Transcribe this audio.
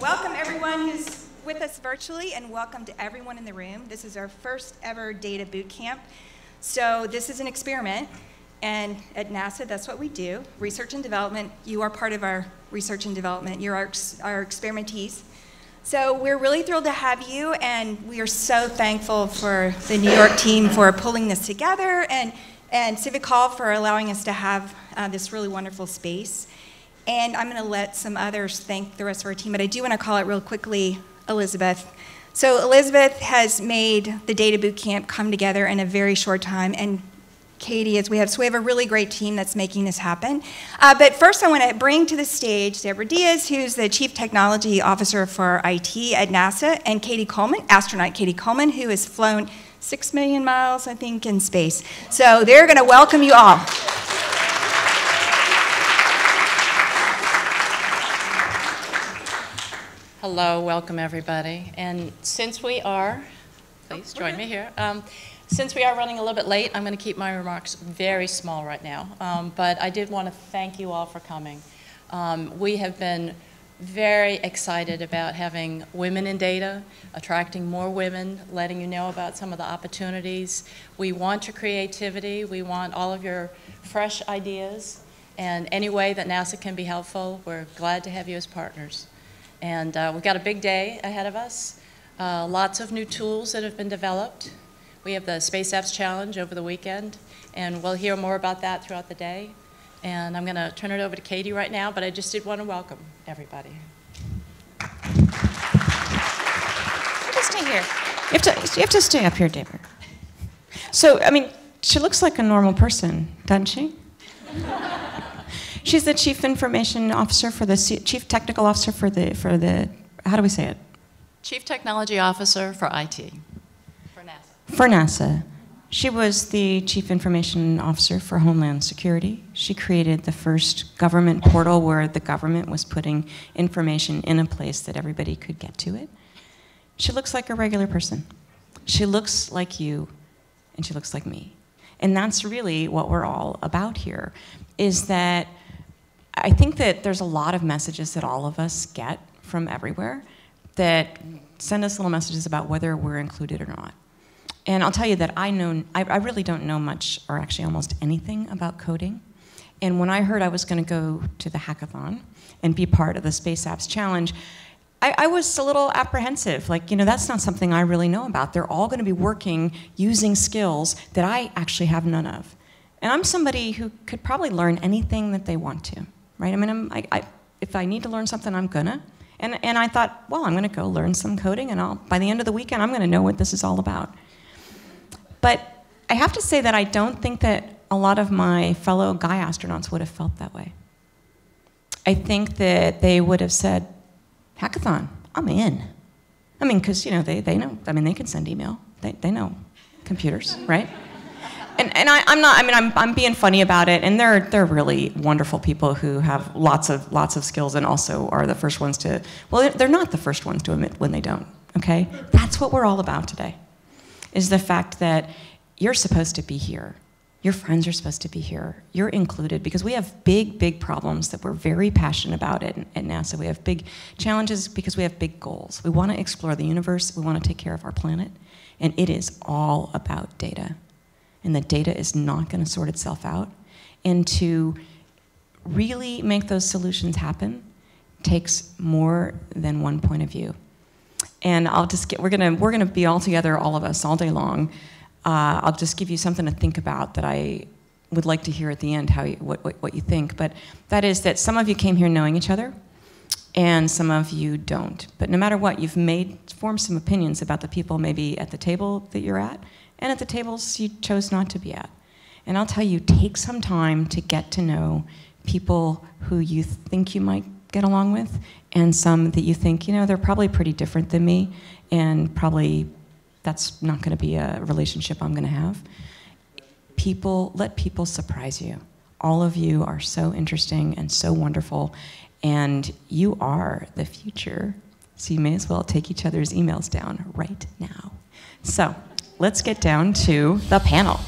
welcome everyone who's with us virtually, and welcome to everyone in the room. This is our first ever data boot camp. So this is an experiment, and at NASA, that's what we do, research and development. You are part of our research and development. You're our, our experimentees. So we're really thrilled to have you, and we are so thankful for the New York team for pulling this together, and, and Civic Hall for allowing us to have uh, this really wonderful space. And I'm going to let some others thank the rest of our team, but I do want to call it real quickly Elizabeth. So Elizabeth has made the Data Boot Camp come together in a very short time, and Katie as we have. So we have a really great team that's making this happen. Uh, but first, I want to bring to the stage Deborah Diaz, who's the Chief Technology Officer for IT at NASA, and Cady Coleman, astronaut Cady Coleman, who has flown six million miles, I think, in space. So they're going to welcome you all. Hello, welcome everybody. And since we are, please join me here. Um, since we are running a little bit late, I'm going to keep my remarks very small right now. Um, but I did want to thank you all for coming. Um, we have been very excited about having women in data, attracting more women, letting you know about some of the opportunities. We want your creativity. We want all of your fresh ideas. And any way that NASA can be helpful, we're glad to have you as partners. And uh, we've got a big day ahead of us. Uh, lots of new tools that have been developed. We have the Space Apps Challenge over the weekend, and we'll hear more about that throughout the day. And I'm going to turn it over to Cady right now, but I just did want to welcome everybody. Just stay here. You have, to, you have to stay up here, David. So, I mean, she looks like a normal person, doesn't she? She's the chief information officer for the chief technical officer for the for the how do we say it? Chief technology officer for IT. For NASA. For NASA. She was the Chief Information Officer for Homeland Security. She created the first government portal where the government was putting information in a place that everybody could get to it. She looks like a regular person. She looks like you, and she looks like me. And that's really what we're all about here, is that I think that there's a lot of messages that all of us get from everywhere that send us little messages about whether we're included or not. And I'll tell you that I know, I, I really don't know much or actually almost anything about coding. And when I heard I was going to go to the hackathon and be part of the Space Apps Challenge, I, I, was a little apprehensive. Like, you know, that's not something I really know about. They're all going to be working using skills that I actually have none of. And I'm somebody who could probably learn anything that they want to, right? I mean, I, I, if I need to learn something, I'm gonna. And, and I thought, well, I'm to go learn some coding, and I'll, by the end of the weekend, I'm to know what this is all about. But I have to say that I don't think that a lot of my fellow guy astronauts would have felt that way. I think that they would have said, hackathon, I'm in. I mean, because, you know, they, they know, I mean, they can send email. They, they know computers, right? And, and I, am not, I mean, I'm, I'm being funny about it, and they're, they're really wonderful people who have lots of, lots of skills and also are the first ones to, well, they're not the first ones to admit when they don't, okay? That's what we're all about today is the fact that you're supposed to be here. Your friends are supposed to be here. You're included because we have big, big problems that we're very passionate about at, at NASA. We have big challenges because we have big goals. We want to explore the universe, we want to take care of our planet, and it is all about data. And the data is not going to sort itself out. And to really make those solutions happen takes more than one point of view and I'll just get, we're gonna, we're gonna be all together, all of us, all day long. Uh, I'll just give you something to think about that I would like to hear at the end how you, what, what, what you think. But that is that some of you came here knowing each other, and some of you don't. But no matter what, you've made, formed some opinions about the people maybe at the table that you're at, and at the tables you chose not to be at. And I'll tell you, take some time to get to know people who you think you might get along with, and some that you think, you know, they're probably pretty different than me, and probably that's not going to be a relationship I'm going to have. People, let people surprise you. All of you are so interesting and so wonderful, and you are the future. So you may as well take each other's emails down right now. So let's get down to the panel.